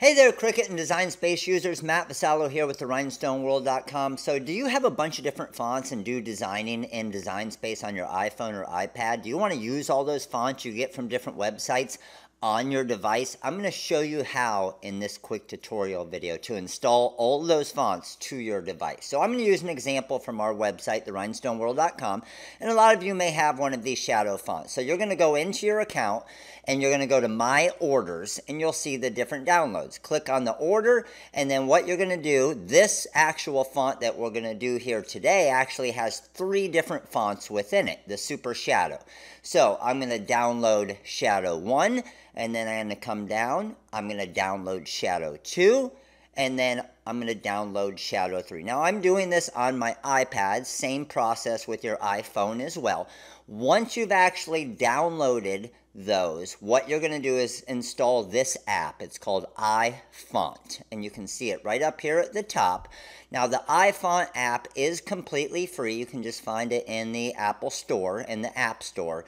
Hey there, Cricut and Design Space users. Matt Vassallo here with the RhinestoneWorld.com. So, do you have a bunch of different fonts and do designing in Design Space on your iPhone or iPad? Do you want to use all those fonts you get from different websites? On your device, I'm going to show you how in this quick tutorial video to install all those fonts to your device. So I'm going to use an example from our website, therhinestoneworld.com, and a lot of you may have one of these shadow fonts. So you're going to go into your account and you're going to go to My Orders and you'll see the different downloads. Click on the order and then what you're going to do, this actual font that we're going to do here today actually has three different fonts within it, the Super Shadow. So I'm going to download Shadow 1 and then I'm going to come down. I'm going to download Shadow 2 and then I'm going to download Shadow 3. Now I'm doing this on my iPad, same process with your iPhone as well. Once you've actually downloaded those, what you're going to do is install this app. It's called iFont, and you can see it right up here at the top. Now the iFont app is completely free. You can just find it in the Apple Store, in the App Store.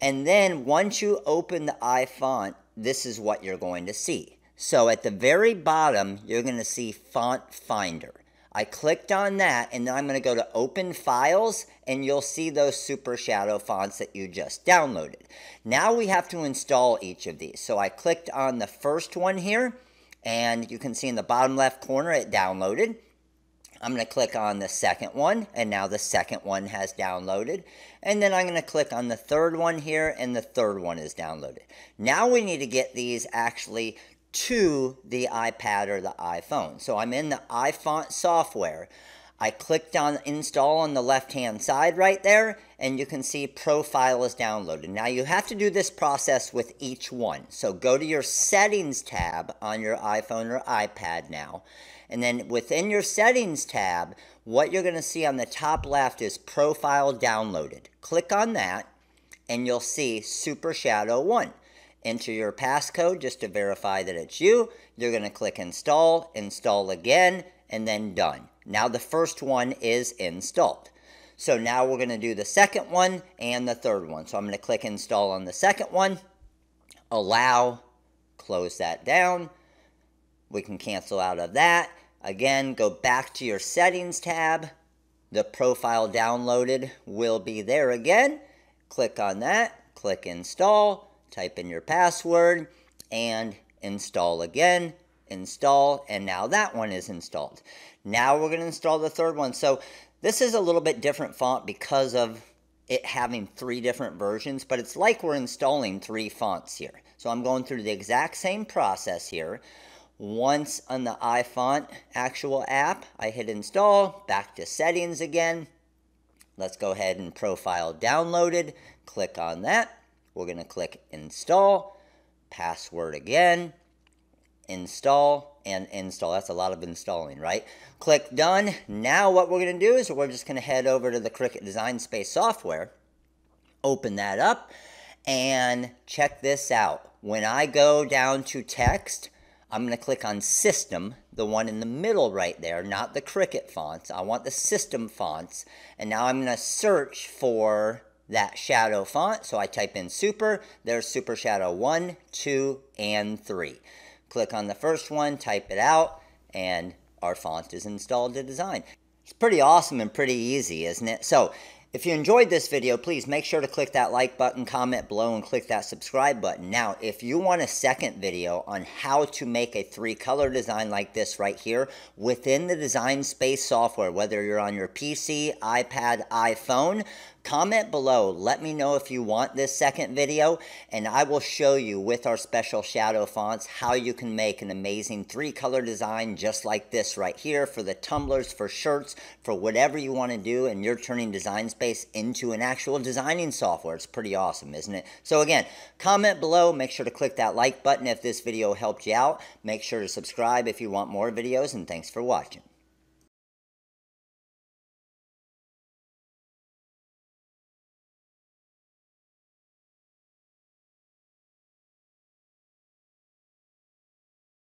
And then once you open the iFont, this is what you're going to see. So at the very bottom, you're going to see Font Finder. I clicked on that and then I'm going to go to Open Files and you'll see those Super Shadow fonts that you just downloaded. Now we have to install each of these. So I clicked on the first one here and you can see in the bottom left corner it downloaded. I'm going to click on the second one, and now the second one has downloaded. And then I'm going to click on the third one here, and the third one is downloaded. Now we need to get these actually to the iPad or the iPhone. So I'm in the iFont software. I clicked on install on the left hand side right there and you can see profile is downloaded. Now you have to do this process with each one. So go to your settings tab on your iPhone or iPad now. And then within your settings tab, what you're going to see on the top left is profile downloaded. Click on that and you'll see Super Shadow 1 enter your passcode just to verify that it's you. You're going to click install, install again, and then done. Now the first one is installed. So now we're going to do the second one and the third one. So I'm going to click install on the second one, allow, close that down. We can cancel out of that. Again, go back to your settings tab. The profile downloaded will be there again. Click on that, click install, type in your password, and install again, install, and now that one is installed. Now we're going to install the third one. So this is a little bit different font because of it having three different versions, but it's like we're installing three fonts here. So I'm going through the exact same process here. Once on the iFont actual app, I hit install, back to settings again. Let's go ahead and profile downloaded, click on that. We're going to click install, password again, install, and install. That's a lot of installing, right? Click done. Now what we're going to do is we're just going to head over to the Cricut Design Space software, open that up, and check this out. When I go down to text, I'm going to click on System, the one in the middle right there, not the Cricut fonts. I want the System fonts. And now I'm going to search for that shadow font. So I type in super, there's super shadow 1, 2, and 3. Click on the first one, type it out, and our font is installed to design. It's pretty awesome and pretty easy, isn't it? So if you enjoyed this video, please make sure to click that like button, comment below, and click that subscribe button. Now, if you want a second video on how to make a three-color design like this right here within the Design Space software, whether you're on your PC, iPad, iPhone, Comment below. Let me know if you want this second video, and I will show you with our special shadow fonts how you can make an amazing three-color design just like this right here for the tumblers, for shirts, for whatever you want to do, and you're turning Design Space into an actual designing software. It's pretty awesome, isn't it? So again, comment below. Make sure to click that like button if this video helped you out. Make sure to subscribe if you want more videos, and thanks for watching.